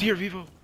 here, Vivo.